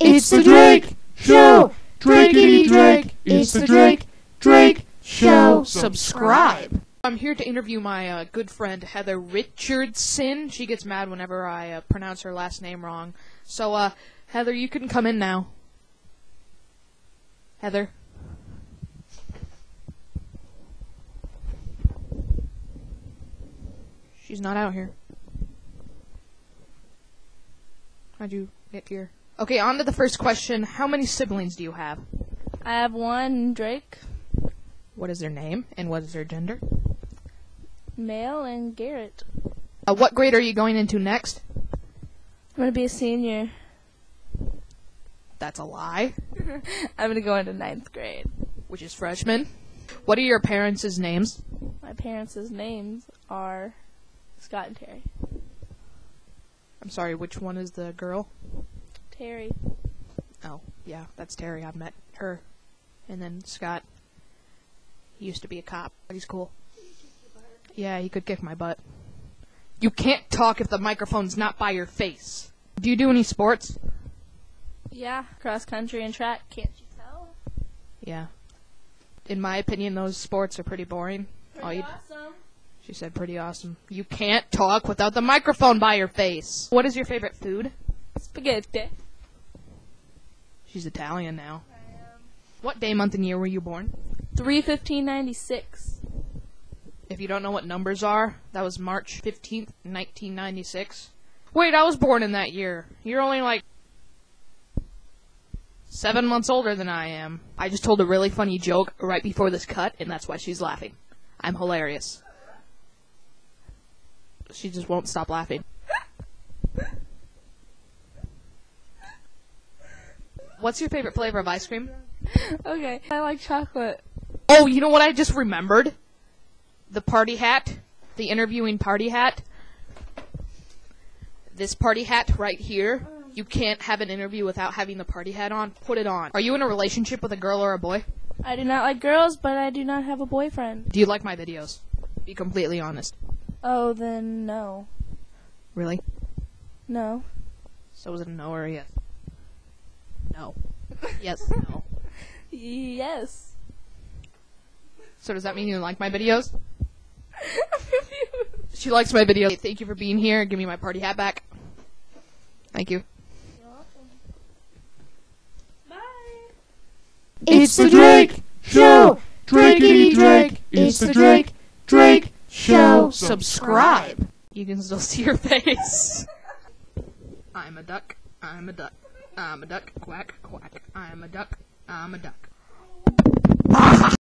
It's the Drake Show! Drakey Drake! It's the Drake Drake Show! Subscribe. I'm here to interview my uh, good friend Heather Richardson. She gets mad whenever I uh, pronounce her last name wrong. So, uh, Heather, you can come in now. Heather. She's not out here. How'd you get here? Okay, on to the first question. How many siblings do you have? I have one Drake, What is their name and what is their gender? male, and Garrett. Uh, what grade are you going into next? I'm gonna be a senior. That's a lie, I'm gonna go into ninth grade. which is freshman. What are your parents' names? My parents' names are Scott and Terry. I'm sorry, which one is the girl? Terry. Oh, yeah, that's Terry. I've met her. And then Scott. He used to be a cop, but he's cool. Yeah, he could kick my butt. You can't talk if the microphone's not by your face. Do you do any sports? Yeah, cross country and track. Can't you tell? Yeah. In my opinion, those sports are pretty boring. All you- awesome. She said pretty awesome. You can't talk without the microphone by your face. What is your favorite food? Spaghetti. She's Italian now. What day, month, and year were you born? Three fifteen ninety six. If you don't know what numbers are, that was March 15th, 1996. Wait, I was born in that year. You're only like seven months older than I am. I just told a really funny joke right before this cut, and that's why she's laughing. I'm hilarious. She just won't stop laughing. What's your favorite flavor of ice cream? Okay, I like chocolate. Oh, you know what I just remembered? The party hat. The interviewing party hat. This party hat right here. You can't have an interview without having the party hat on. Put it on. Are you in a relationship with a girl or a boy? I do not like girls, but I do not have a boyfriend. Do you like my videos? Be completely honest. Oh, then no. Really? No. So is it a no or a yes? No. yes, no. Yes. So does that mean you like my videos? She likes my videos. Thank you for being here. Give me my party hat back. Thank you. Bye. It's the Drake Show! Drakey Drake! It's the Drake Drake Show! subscribe. You can still see your face. I'm a duck. I'm a duck. I'm a duck. Quack, quack. I'm a duck. I'm a duck.